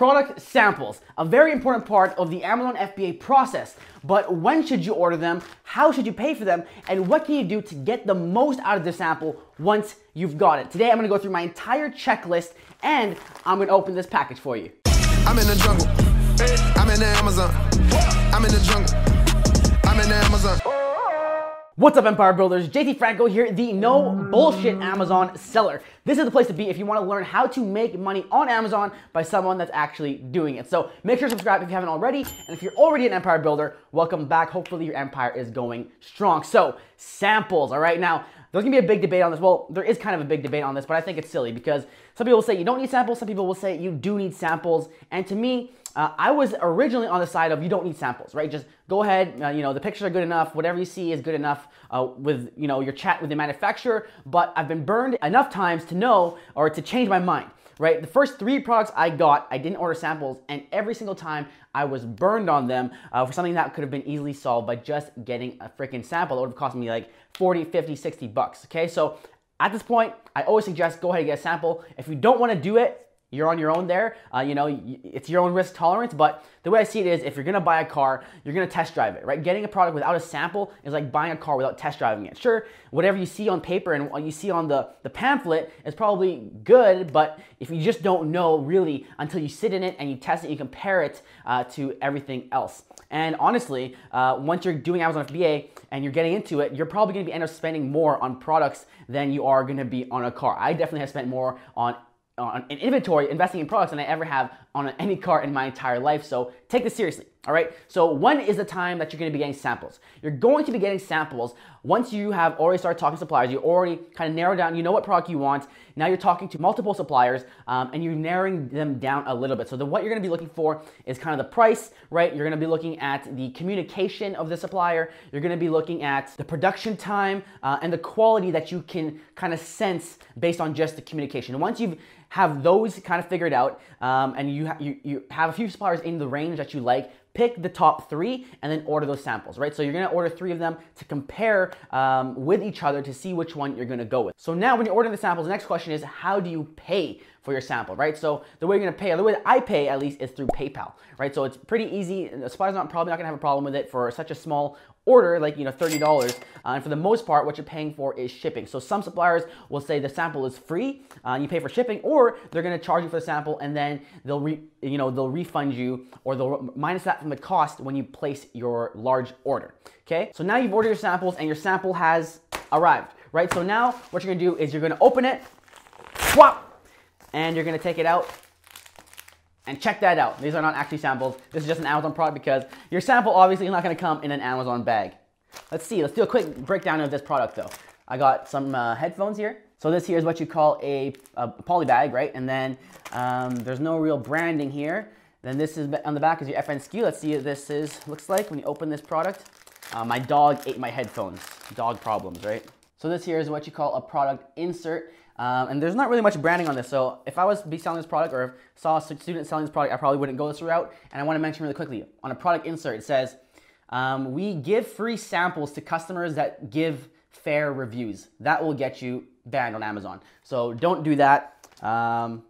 Product samples, a very important part of the Amazon FBA process. But when should you order them? How should you pay for them? And what can you do to get the most out of the sample once you've got it? Today I'm gonna go through my entire checklist and I'm gonna open this package for you. I'm in the jungle. I'm in the Amazon. I'm in the jungle. I'm in the Amazon. What's up, Empire Builders? JT Franco here, the no bullshit Amazon seller. This is the place to be if you want to learn how to make money on Amazon by someone that's actually doing it. So make sure to subscribe if you haven't already. And if you're already an Empire Builder, welcome back. Hopefully, your empire is going strong. So, samples, all right? Now, there's gonna be a big debate on this. Well, there is kind of a big debate on this, but I think it's silly because some people will say you don't need samples, some people will say you do need samples. And to me, uh, I was originally on the side of you don't need samples, right? Just go ahead, uh, you know, the pictures are good enough, whatever you see is good enough uh, with, you know, your chat with the manufacturer, but I've been burned enough times to know or to change my mind, right? The first three products I got, I didn't order samples, and every single time I was burned on them uh, for something that could have been easily solved by just getting a freaking sample. It would have cost me like 40, 50, 60 bucks, okay? So at this point, I always suggest go ahead and get a sample. If you don't wanna do it, you're on your own there. Uh, you know, it's your own risk tolerance. But the way I see it is, if you're gonna buy a car, you're gonna test drive it, right? Getting a product without a sample is like buying a car without test driving it. Sure, whatever you see on paper and what you see on the, the pamphlet is probably good, but if you just don't know really until you sit in it and you test it, you compare it uh, to everything else. And honestly, uh, once you're doing Amazon FBA and you're getting into it, you're probably gonna be end up spending more on products than you are gonna be on a car. I definitely have spent more on on in inventory, investing in products than I ever have on any car in my entire life. So take this seriously. All right. So when is the time that you're going to be getting samples? You're going to be getting samples once you have already started talking to suppliers. You already kind of narrowed down. You know what product you want. Now you're talking to multiple suppliers, um, and you're narrowing them down a little bit. So the, what you're going to be looking for is kind of the price, right? You're going to be looking at the communication of the supplier. You're going to be looking at the production time uh, and the quality that you can kind of sense based on just the communication. Once you've have those kind of figured out, um, and you, ha- you you have a few suppliers in the range that you like pick the top three and then order those samples, right? So you're gonna order three of them to compare um, with each other to see which one you're gonna go with. So now when you're ordering the samples, the next question is how do you pay for your sample, right? So the way you're gonna pay, the way that I pay at least is through PayPal, right? So it's pretty easy. The supplier's not probably not gonna have a problem with it for such a small order, like you know, thirty dollars. Uh, and for the most part, what you're paying for is shipping. So some suppliers will say the sample is free, uh, you pay for shipping, or they're gonna charge you for the sample and then they'll re, you know they'll refund you or they'll minus that from the cost when you place your large order. Okay, so now you've ordered your samples and your sample has arrived, right? So now what you're gonna do is you're gonna open it, swap, and you're gonna take it out and check that out. These are not actually samples. This is just an Amazon product because your sample obviously is not gonna come in an Amazon bag. Let's see, let's do a quick breakdown of this product though. I got some uh, headphones here. So this here is what you call a, a poly bag, right? And then um, there's no real branding here. Then this is on the back is your FN SKU. Let's see what this is looks like when you open this product. Uh, my dog ate my headphones. Dog problems, right? So this here is what you call a product insert. Um, and there's not really much branding on this. So if I was be selling this product or saw a student selling this product, I probably wouldn't go this route. And I want to mention really quickly on a product insert, it says, um, we give free samples to customers that give fair reviews. That will get you banned on Amazon. So don't do that. Um,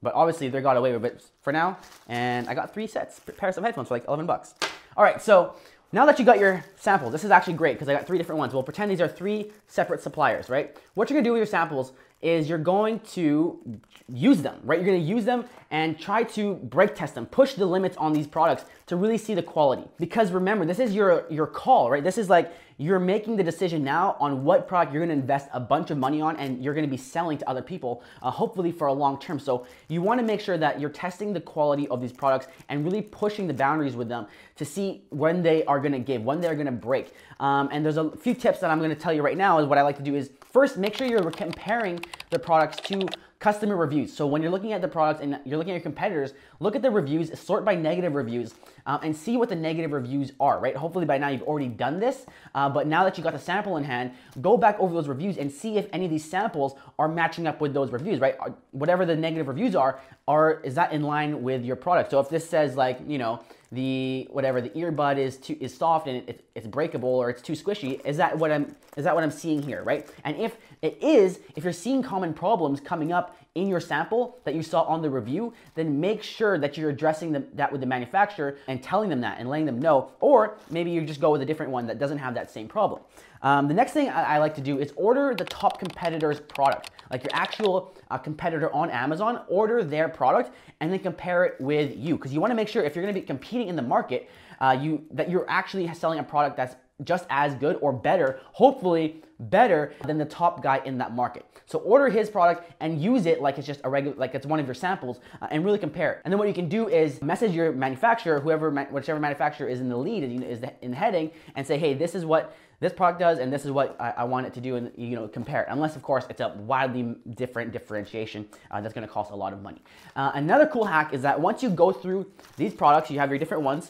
but obviously they got away with it for now. And I got three sets, pairs of headphones for like 11 bucks. All right, so now that you got your samples, this is actually great because I got three different ones. We'll pretend these are three separate suppliers, right? What you're gonna do with your samples is you're going to use them, right? You're gonna use them and try to break test them, push the limits on these products to really see the quality. Because remember, this is your, your call, right? This is like you're making the decision now on what product you're gonna invest a bunch of money on and you're gonna be selling to other people, uh, hopefully for a long term. So you wanna make sure that you're testing the quality of these products and really pushing the boundaries with them to see when they are gonna give, when they're gonna break. Um, and there's a few tips that I'm gonna tell you right now is what I like to do is first make sure you're comparing the products to customer reviews. So when you're looking at the products and you're looking at your competitors, look at the reviews, sort by negative reviews, um, and see what the negative reviews are, right? Hopefully by now you've already done this, uh, but now that you got the sample in hand, go back over those reviews and see if any of these samples are matching up with those reviews, right? Whatever the negative reviews are, are is that in line with your product? So if this says like, you know, the whatever the earbud is too is soft and it, it's breakable or it's too squishy is that what i'm is that what i'm seeing here right and if it is if you're seeing common problems coming up in your sample that you saw on the review, then make sure that you're addressing them, that with the manufacturer and telling them that and letting them know. Or maybe you just go with a different one that doesn't have that same problem. Um, the next thing I, I, like to do is order the top competitor's product, like your actual uh, competitor on Amazon, order their product and then compare it with you. Because you want to make sure if you're going to be competing in the market, uh, you that you're actually selling a product that's just as good or better, hopefully better than the top guy in that market. So order his product and use it like it's just a regular, like it's one of your samples, uh, and really compare it. And then what you can do is message your manufacturer, whoever, whichever manufacturer is in the lead, is in the heading, and say, hey, this is what this product does, and this is what I, I, want it to do, and you know, compare it. Unless, of course, it's a wildly different differentiation uh, that's going to cost a lot of money. Uh, another cool hack is that once you go through these products, you have your different ones.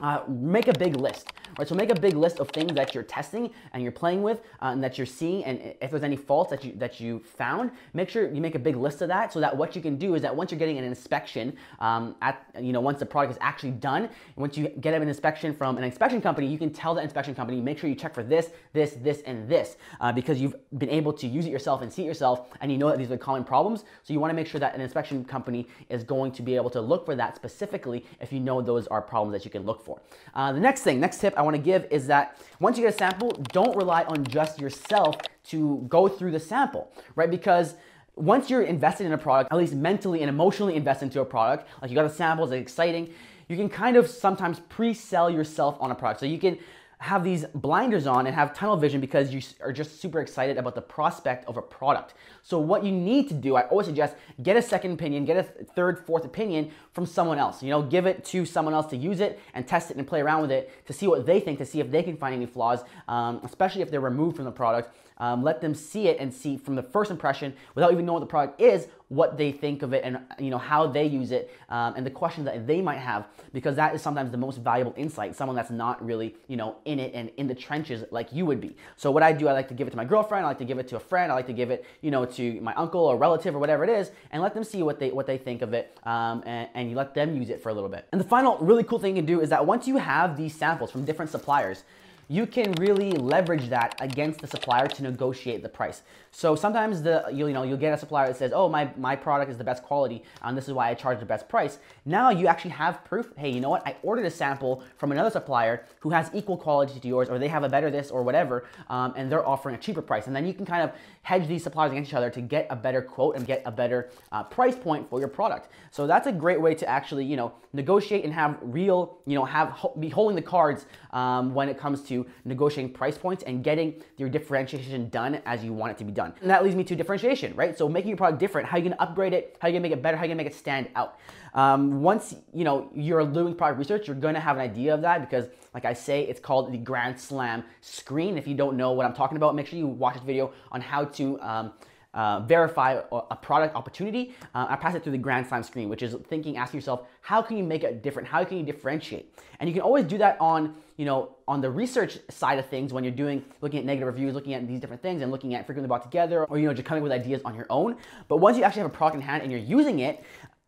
Uh, make a big list. Right, so make a big list of things that you're testing and you're playing with uh, and that you're seeing and if there's any faults that you that you found, make sure you make a big list of that so that what you can do is that once you're getting an inspection um, at you know once the product is actually done, once you get an inspection from an inspection company, you can tell the inspection company make sure you check for this, this, this, and this uh, because you've been able to use it yourself and see it yourself and you know that these are the common problems. So you want to make sure that an inspection company is going to be able to look for that specifically if you know those are problems that you can look for. Uh, the next thing, next tip I want to give is that once you get a sample, don't rely on just yourself to go through the sample, right? Because once you're invested in a product, at least mentally and emotionally invested into a product, like you got a sample, it's exciting, you can kind of sometimes pre-sell yourself on a product. So you can have these blinders on and have tunnel vision because you are just super excited about the prospect of a product. So what you need to do, I always suggest, get a second opinion, get a third, fourth opinion from someone else. You know, give it to someone else to use it and test it and play around with it to see what they think, to see if they can find any flaws, um, especially if they're removed from the product. Um, let them see it and see from the first impression, without even knowing what the product is, what they think of it and you know how they use it um, and the questions that they might have, because that is sometimes the most valuable insight. Someone that's not really you know in it and in the trenches like you would be. So what I do, I like to give it to my girlfriend, I like to give it to a friend, I like to give it you know to my uncle or relative or whatever it is, and let them see what they what they think of it, um, and, and you let them use it for a little bit. And the final really cool thing you can do is that once you have these samples from different suppliers, you can really leverage that against the supplier to negotiate the price. So sometimes the you know you'll get a supplier that says, "Oh, my my product is the best quality, and this is why I charge the best price." Now you actually have proof. Hey, you know what? I ordered a sample from another supplier who has equal quality to yours, or they have a better this or whatever, um, and they're offering a cheaper price. And then you can kind of hedge these suppliers against each other to get a better quote and get a better uh, price point for your product. So that's a great way to actually you know negotiate and have real you know have be holding the cards um, when it comes to negotiating price points and getting your differentiation done as you want it to be done. And that leads me to differentiation, right? So making your product different, how you gonna upgrade it, how you gonna make it better, how you gonna make it stand out. Um, once you know you're doing product research, you're gonna have an idea of that because, like I say, it's called the Grand Slam screen. If you don't know what I'm talking about, make sure you watch this video on how to um, uh, verify a product opportunity, uh, I pass it through the Grand Slam screen, which is thinking, asking yourself, how can you make it different? How can you differentiate? And you can always do that on, you know, on the research side of things when you're doing, looking at negative reviews, looking at these different things and looking at frequently bought together, or, you know, just coming with ideas on your own. But once you actually have a product in hand and you're using it,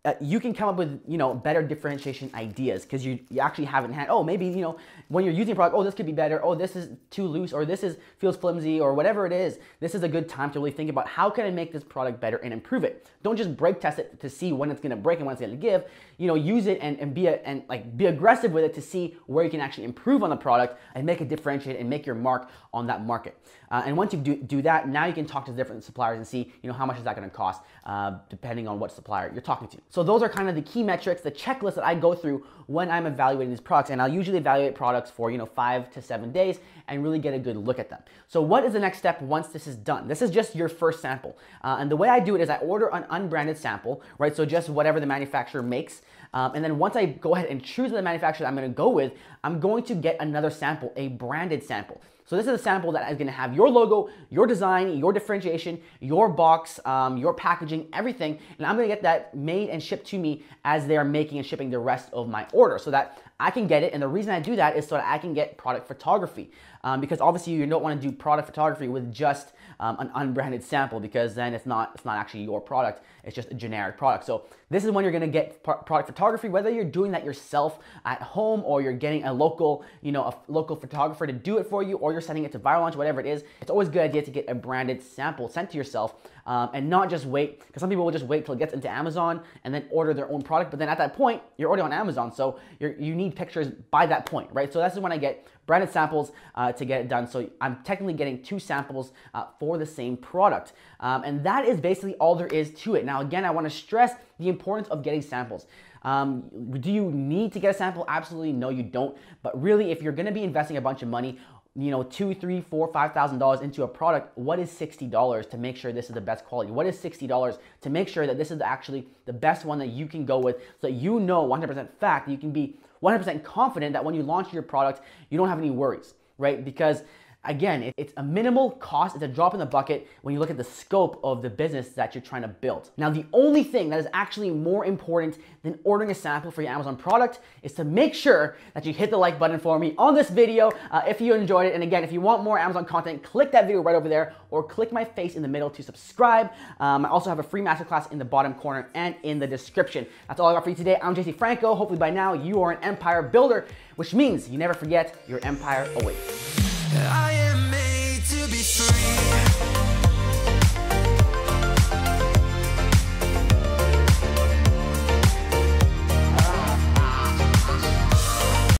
uh, you can come up with you know better differentiation ideas because you, you actually haven't had. Oh, maybe you know when you're using a product, oh this could be better. Oh, this is too loose, or this is feels flimsy, or whatever it is. This is a good time to really think about how can I make this product better and improve it. Don't just break test it to see when it's going to break and when it's going to give. You know, use it and, and be a, and like be aggressive with it to see where you can actually improve on the product and make it differentiate and make your mark on that market. Uh, and once you do, do that, now you can talk to different suppliers and see you know how much is that going to cost uh, depending on what supplier you're talking to. So those are kind of the key metrics, the checklist that I go through when I'm evaluating these products. And I'll usually evaluate products for, you know, five to seven days and really get a good look at them. So what is the next step once this is done? This is just your first sample. Uh, and the way I do it is I order an unbranded sample, right? So just whatever the manufacturer makes. Um, and then once I go ahead and choose the manufacturer I'm gonna go with, I'm going to get another sample, a branded sample. So this is a sample that is gonna have your logo, your design, your differentiation, your box, um, your packaging, everything. And I'm gonna get that made and shipped to me as they are making and shipping the rest of my order so that I can get it. And the reason I do that is so that I can get product photography. Um, because obviously you don't wanna do product photography with just um, an unbranded sample because then it's not, it's not actually your product, it's just a generic product. So this is when you're gonna get product photography, whether you're doing that yourself at home or you're getting a local, you know, a local photographer to do it for you or you're sending it to Viral Launch, whatever it is, it's always a good idea to get a branded sample sent to yourself um, and not just wait, because some people will just wait till it gets into Amazon and then order their own product. But then at that point, you're already on Amazon, so you need pictures by that point, right? So that's when I get branded samples uh, to get it done. So I'm technically getting two samples uh, for the same product. Um, and that is basically all there is to it. Now, again, I wanna stress the importance of getting samples. Um, do you need to get a sample? Absolutely no, you don't. But really, if you're gonna be investing a bunch of money, you know, two, three, four, five thousand dollars into a product, what is sixty dollars to make sure this is the best quality? What is sixty dollars to make sure that this is actually the best one that you can go with, so that you know 100% fact you can be 100% confident that when you launch your product, you don't have any worries, right? Because Again, it's a minimal cost, it's a drop in the bucket when you look at the scope of the business that you're trying to build. Now, the only thing that is actually more important than ordering a sample for your Amazon product is to make sure that you hit the like button for me on this video uh, if you enjoyed it. And again, if you want more Amazon content, click that video right over there or click my face in the middle to subscribe. Um, I also have a free masterclass in the bottom corner and in the description. That's all I got for you today. I'm JT Franco. Hopefully by now you are an empire builder, which means you never forget your empire awaits. I am made to be free